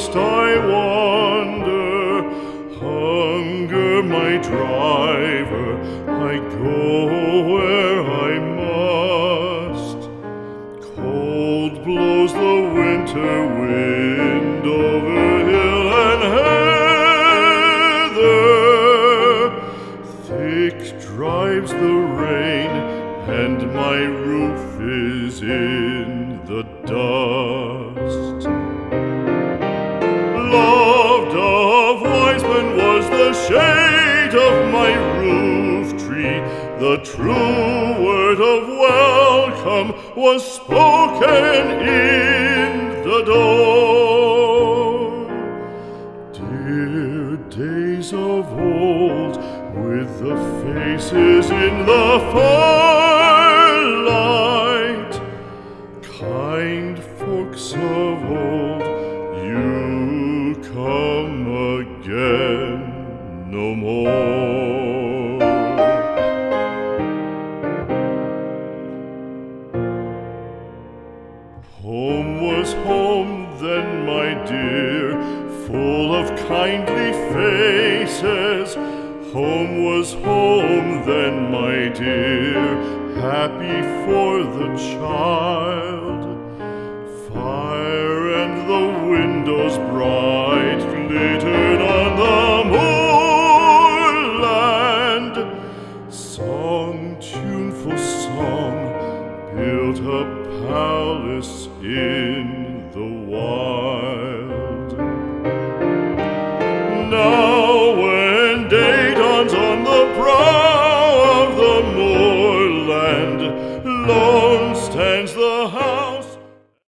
must I wander? Hunger my driver, I go where I must. Cold blows the winter wind over hill and heather. Thick drives the rain, and my roof is in the dark. Loved of Wiseman was the shade of my roof tree. The true word of welcome was spoken in the door. Dear days of old, with the faces in the firelight, kind folks of old, Home was home then, my dear, full of kindly faces. Home was home then, my dear, happy for the child. Fire and the windows bright glittered on the moorland. Song, tuneful song, built a palace in the wild. Now, when day dawns on the brow of the moorland, lone stands the